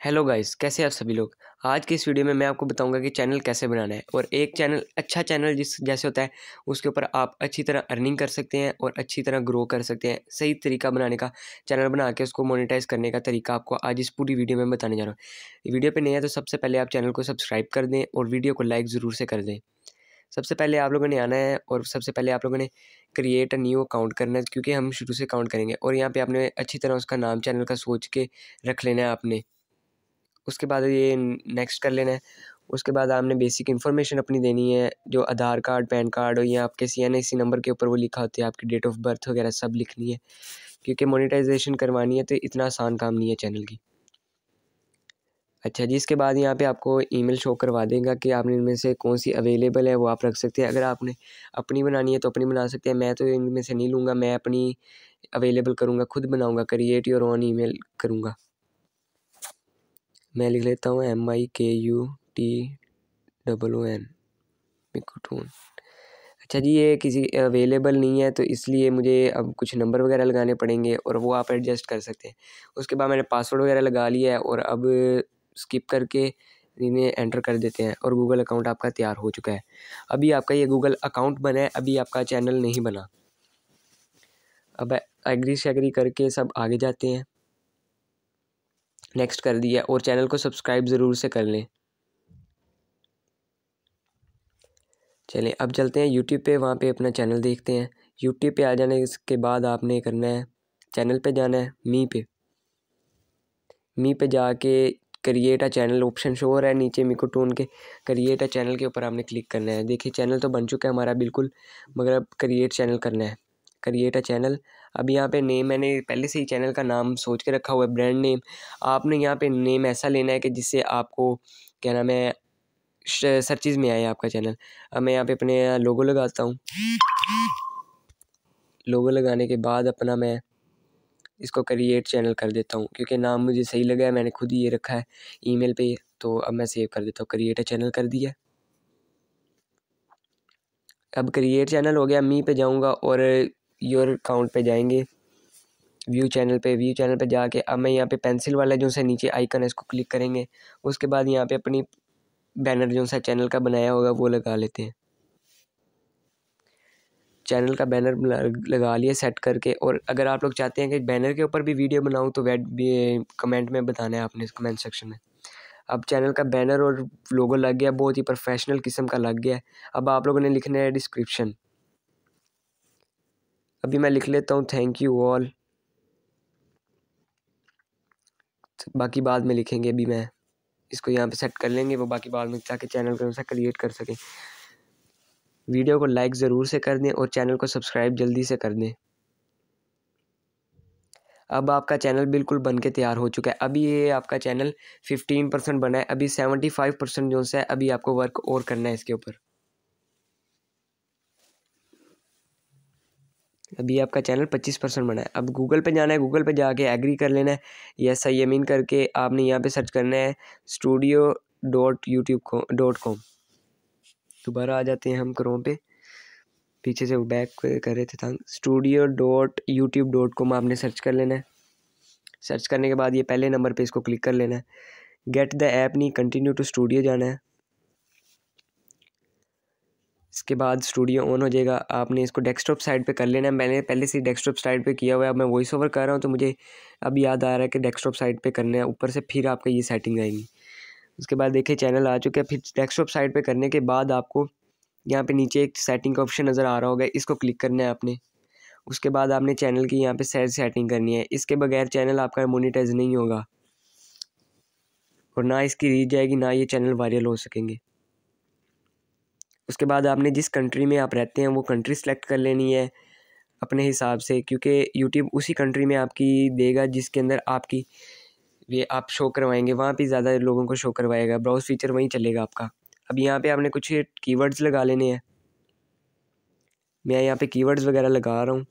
Hello guys, कैसे हैं आप सभी लोग? आज की इस वीडियो में मैं आपको बताऊँगा कि चैनल कैसे बनाना है और एक चैनल अच्छा चैनल जिस जैसे होता है, उसके ऊपर आप अच्छी तरह अर्निंग कर सकते हैं और अच्छी तरह ग्रो कर सकते हैं। सही तरीका बनाने का, चैनल बना के उसको मोनेटाइज करने का तरीका आपको आज इस पूरी वीडियो में बताने जा रहा हूँ। वीडियो पर नहीं है तो सबसे पहले आप चैनल को सब्सक्राइब कर दें और वीडियो को लाइक ज़रूर से कर दें। सबसे पहले आप लोगों ने आना है और सबसे पहले आप लोगों ने क्रिएट अ न्यू अकाउंट करना है, क्योंकि हम शुरू से अकाउंट करेंगे और यहाँ पे आपने अच्छी तरह उसका नाम, चैनल का सोच के रख लेना है आपने। उसके बाद ये नेक्स्ट कर लेना है। उसके बाद आपने बेसिक इन्फॉर्मेशन अपनी देनी है, जो आधार कार्ड पैन कार्ड या आपके सी एन आई सी नंबर के ऊपर वो लिखा होता है, आपकी डेट ऑफ़ बर्थ वगैरह सब लिखनी है। क्योंकि मोनेटाइजेशन करवानी है तो इतना आसान काम नहीं है चैनल की। अच्छा जी, इसके बाद यहाँ पे आपको ईमेल शो करवा देगा कि आपने इनमें से कौन सी अवेलेबल है, वो आप रख सकते हैं। अगर आपने अपनी बनानी है तो अपनी बना सकते हैं। मैं तो इनमें से नहीं लूँगा, मैं अपनी अवेलेबल करूँगा, खुद बनाऊँगा क्रिएट योर ओन ईमेल करूँगा। मैं लिख लेता हूँ M I K U T double O N मिकोटून अच्छा जी, ये किसी अवेलेबल नहीं है तो इसलिए मुझे अब कुछ नंबर वगैरह लगाने पड़ेंगे और वो आप एडजस्ट कर सकते हैं। उसके बाद मैंने पासवर्ड वगैरह लगा लिया है और अब स्किप करके इन्हें एंटर कर देते हैं और गूगल अकाउंट आपका तैयार हो चुका है। अभी आपका ये गूगल अकाउंट बना है, अभी आपका चैनल नहीं बना। अब एग्री शैग्री करके सब आगे जाते हैं। नेक्स्ट कर दिया और चैनल को सब्सक्राइब ज़रूर से कर लें। चलें, अब चलते हैं यूट्यूब पे, वहाँ पे अपना चैनल देखते हैं। यूट्यूब पे आ जाने के बाद आपने करना है, चैनल पे जाना है, मी पे। मी पे जाके create a channel option show हो रहा है नीचे मी को टोन के। क्रिएट अ चैनल के ऊपर आपने क्लिक करना है। देखिए चैनल तो बन चुका है हमारा, बिल्कुल, मगर अब क्रिएट चैनल करना है। क्रिएट अ चैनल अब यहाँ पे नेम मैंने पहले से ही चैनल का नाम सोच के रखा हुआ है ब्रांड नेम आपने यहाँ पे नेम ऐसा लेना है कि जिससे आपको, क्या नाम है सर्चिज़ में आए आपका चैनल अब मैं यहाँ पे अपने लोगो लगाता हूँ. लोगो लगाने के बाद अपना मैं इसको क्रिएट चैनल कर देता हूँ, क्योंकि नाम मुझे सही लगा है, मैंने खुद ही ये रखा है ईमेल पे तो अब मैं सेव कर देता हूँ क्रिएट चैनल कर दिया. अब क्रिएट चैनल हो गया, मी पे जाऊँगा और योर अकाउंट पे जाएँगे व्यू चैनल पे व्यू चैनल पे जाके अब मैं यहाँ पे पेंसिल वाला जो सा नीचे आइकन है, इसको क्लिक करेंगे। उसके बाद यहाँ पे अपनी बैनर जो सा चैनल का बनाया होगा, वो लगा लेते हैं। चैनल का बैनर लगा लिया सेट करके। और अगर आप लोग चाहते हैं कि बैनर के ऊपर भी वीडियो बनाऊँ तो वेट कमेंट में बताना है आपने कमेंट सेक्शन में। अब चैनल का बैनर और लोगो लग गया, बहुत ही प्रोफेशनल किस्म का लग गया। अब आप लोगों ने लिखना है डिस्क्रिप्शन अभी मैं लिख लेता हूँ थैंक यू ऑल बाकी बाद में लिखेंगे अभी मैं। इसको यहाँ पे सेट कर लेंगे, वो बाकी बाद में ताकि चैनल को क्रिएट कर सकें। वीडियो को लाइक ज़रूर से कर दें और चैनल को सब्सक्राइब जल्दी से कर दें। अब आपका चैनल बिल्कुल बन के तैयार हो चुका है। अभी ये आपका चैनल फिफ्टीन परसेंट बना है, अभी सेवेंटी फाइव परसेंट जो है, अभी आपको वर्क और करना है इसके ऊपर। अभी आपका चैनल पच्चीस परसेंट बना है। अब गूगल पे जाना है, गूगल पे जाके एग्री कर लेना है। यस, आई यमीन करके आपने यहाँ पे सर्च करना है studio dot YouTube dot com दोबारा आ जाते हैं हम क्रोम पे। पीछे से बैक कर रहे थे था studio dot YouTube dot com आपने सर्च कर लेना है। सर्च करने के बाद ये पहले नंबर पे इसको क्लिक कर लेना है। गेट द ऐप नहीं कंटिन्यू टू स्टूडियो जाना है। इसके बाद स्टूडियो ऑन हो जाएगा। आपने इसको डेस्कटॉप साइड पे कर लेना है। मैंने पहले से डेस्कटॉप साइड पे किया हुआ है। अब मैं वॉइस ओवर कर रहा हूँ तो मुझे अब याद आ रहा है कि डेस्कटॉप साइड पे करना है। ऊपर से फिर आपका ये सेटिंग आएगी। उसके बाद देखिए चैनल आ चुके हैं। फिर डेस्कटॉप साइड पर करने के बाद आपको यहाँ पर नीचे एक सेटिंग का ऑप्शन नज़र आ रहा होगा। इसको क्लिक करना है आपने। उसके बाद आपने चैनल की यहाँ पे सेट सेटिंग करनी है। इसके बगैर चैनल आपका मोनिटाइज नहीं होगा। और ना इसकी रीच जाएगी, ना ये चैनल वायरल हो सकेंगे। उसके बाद आपने जिस कंट्री में आप रहते हैं, वो कंट्री सेलेक्ट कर लेनी है अपने हिसाब से, क्योंकि यूट्यूब उसी कंट्री में आपकी देगा जिसके अंदर आपकी ये आप शो करवाएँगे, वहाँ पे ज़्यादा लोगों को शो करवाएगा ब्राउज फीचर वहीं चलेगा आपका। अब यहाँ पे आपने कुछ कीवर्ड्स लगा लेने हैं। मैं यहाँ पे कीवर्ड्स वगैरह लगा रहा हूँ।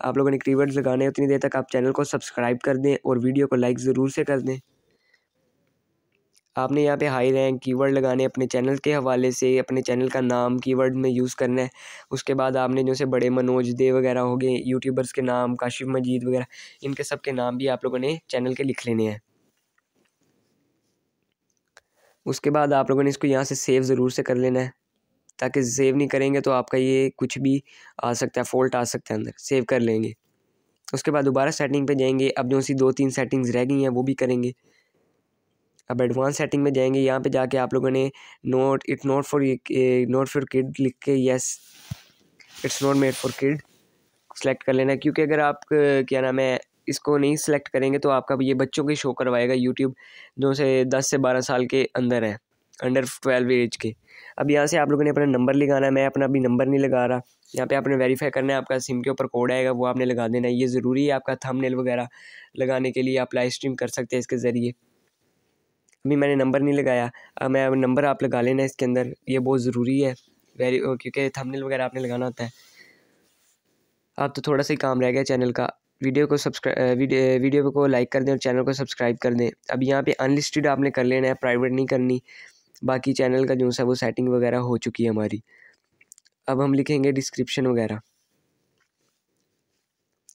आप लोगों ने कीवर्ड्स लगाने उतनी देर तक आप चैनल को सब्सक्राइब कर दें और वीडियो को लाइक ज़रूर से कर दें। आपने यहाँ पे हाई रैंक कीवर्ड लगाने, अपने चैनल के हवाले से, अपने चैनल का नाम कीवर्ड में यूज़ करना है। उसके बाद आपने जो से बड़े मनोज दे वगैरह हो गए यूट्यूबर्स के नाम, काशिफ मजीद वगैरह, इनके सब के नाम भी आप लोगों ने चैनल के लिख लेने हैं। उसके बाद आप लोगों ने इसको यहाँ से सेव ज़रूर से कर लेना है। ताकि सेव नहीं करेंगे तो आपका ये कुछ भी आ सकता है फॉल्ट आ सकता है अंदर सेव कर लेंगे। उसके बाद दोबारा सेटिंग पे जाएँगे, अब जो सी दो तीन सेटिंग्स रह गई हैं, वो भी करेंगे। अब एडवांस सेटिंग में जाएँगे, यहाँ पे जाके आप लोगों ने not it not for not for kid लिख के yes it's not made for kid select कर लेना। क्योंकि अगर आप, क्या नाम है, इसको नहीं सेलेक्ट करेंगे तो आपका ये बच्चों के शो करवाएगा यूट्यूब जो से दस से बारह साल के अंदर है अंडर ट्वेल्व एज के। अब यहाँ से आप लोगों ने अपना नंबर लगाना है मैं अपना अभी नंबर नहीं लगा रहा। यहाँ पे आपने वेरीफाई करना है, आपका सिम के ऊपर कोड आएगा, वो आपने लगा देना है। ये ज़रूरी है आपका थंबनेल वगैरह लगाने के लिए आप लाइव स्ट्रीम कर सकते हैं इसके ज़रिए। अभी मैंने नंबर नहीं लगाया। मैं नंबर आप लगा लेना इसके अंदर। ये बहुत ज़रूरी है। वेरी क्योंकि थंबनेल वगैरह आपने लगाना होता है। अब तो थोड़ा सा ही काम रह गया चैनल का। वीडियो को सब्सक्राइब वीडियो वीडियो को लाइक कर दें और चैनल को सब्सक्राइब कर दें। अब यहाँ पे अनलिस्टेड आपने कर लेना है प्राइवेट नहीं करनी। बाकी चैनल का जो सा वो सेटिंग वगैरह हो चुकी है हमारी। अब हम लिखेंगे डिस्क्रिप्शन वगैरह।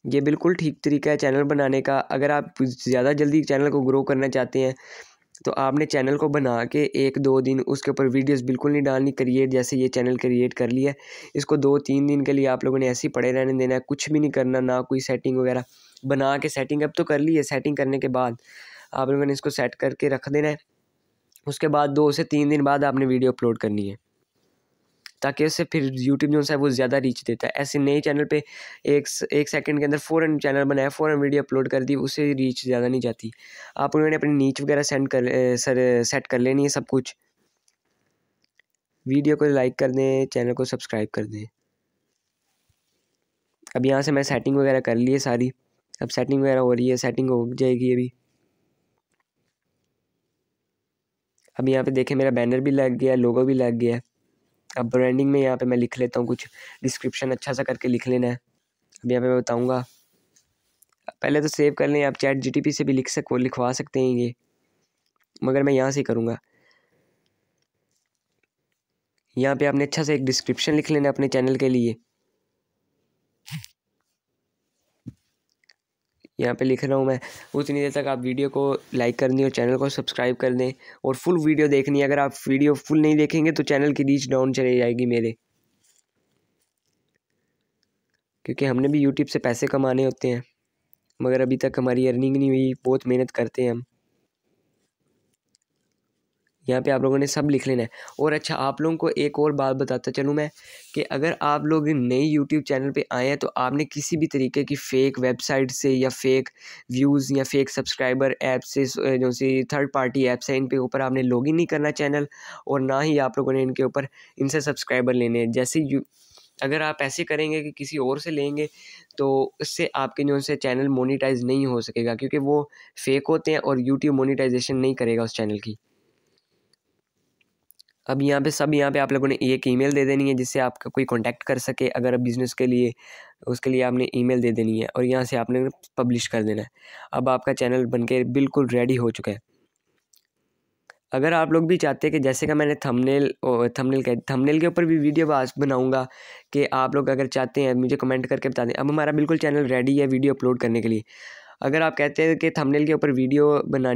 ये बिल्कुल ठीक तरीका है चैनल बनाने का। अगर आप ज़्यादा जल्दी चैनल को ग्रो करना चाहते हैं तो आपने चैनल को बना के एक दो दिन उसके ऊपर वीडियोस बिल्कुल नहीं डालनी क्रिएट जैसे ये चैनल क्रिएट कर लिया इसको दो तीन दिन के लिए आप लोगों ने ऐसे ही पड़े रहने देना है, कुछ भी नहीं करना, ना कोई सेटिंग वगैरह। बना के सेटिंग अब तो कर ली है सेटिंग करने के बाद आप लोगों ने इसको सेट करके रख देना है। उसके बाद दो से तीन दिन बाद आपने वीडियो अपलोड करनी है। ताकि उससे फिर यूट्यूब जो है वो ज़्यादा रीच देता है। ऐसे नए चैनल पे एक एक सेकंड के अंदर फ़ौरन चैनल बनाया फ़ौरन वीडियो अपलोड कर दी, उससे रीच ज़्यादा नहीं जाती। आप उन्होंने अपनी नीच वगैरह सेंड कर सर सेट कर लेनी है सब कुछ। वीडियो को लाइक कर दें चैनल को सब्सक्राइब कर दें। अब यहाँ से मैं सेटिंग वगैरह कर ली है सारी। अब सेटिंग वगैरह हो रही है सेटिंग हो जाएगी अभी। अब यहाँ पे देखें, मेरा बैनर भी लग गया लोगो भी लग गया। अब ब्रांडिंग में यहाँ पे मैं लिख लेता हूँ कुछ डिस्क्रिप्शन अच्छा सा करके लिख लेना है। अब यहाँ पे मैं बताऊँगा। पहले तो सेव कर लें, आप चैट जीटीपी से भी लिख सको लिखवा सकते हैं ये। मगर मैं यहाँ से ही करूँगा। यहाँ पे आपने अच्छा सा एक डिस्क्रिप्शन लिख लेना अपने चैनल के लिए। यहाँ पे लिख रहा हूँ मैं। उतनी देर तक आप वीडियो को लाइक कर दें और चैनल को सब्सक्राइब कर दें और फुल वीडियो देखनी। है अगर आप वीडियो फुल नहीं देखेंगे तो चैनल की रीच डाउन चली जाएगी मेरे। क्योंकि हमने भी यूट्यूब से पैसे कमाने होते हैं, मगर अभी तक हमारी अर्निंग नहीं हुई, बहुत मेहनत करते हैं हम। यहाँ पे आप लोगों ने सब लिख लेना है। और अच्छा आप लोगों को एक और बात बताता चलूँ मैं कि अगर आप लोग नए यूट्यूब चैनल पे आए हैं तो आपने किसी भी तरीके की फ़ेक वेबसाइट से या फेक व्यूज़ या फेक सब्सक्राइबर ऐप से जो सी थर्ड पार्टी ऐप्स हैं, इन पे ऊपर आपने लॉगिन नहीं करना चैनल और ना ही आप लोगों ने इनके ऊपर इनसे सब्सक्राइबर लेने हैं। जैसे यू, अगर आप ऐसे करेंगे कि किसी और से लेंगे तो उससे आपके जो से चैनल मोनिटाइज नहीं हो सकेगा, क्योंकि वो फेक होते हैं और यूट्यूब मोनिटाइजेशन नहीं करेगा उस चैनल की। अब यहाँ पे सब यहाँ पे आप लोगों ने एक ईमेल दे देनी है जिससे आपका कोई कांटेक्ट कर सके, अगर बिज़नेस के लिए, उसके लिए आपने ईमेल दे देनी है और यहाँ से आपने पब्लिश कर देना है। अब आपका चैनल बन के बिल्कुल रेडी हो चुका है। अगर आप लोग भी चाहते हैं कि जैसे का मैंने थंबनेल थंबनेल के थंबनेल के ऊपर भी वीडियो बनाऊँगा कि आप लोग अगर चाहते हैं, मुझे कमेंट करके बता दें। अब हमारा बिल्कुल चैनल रेडी है वीडियो अपलोड करने के लिए। अगर आप कहते हैं कि थंबनेल के ऊपर वीडियो बनानी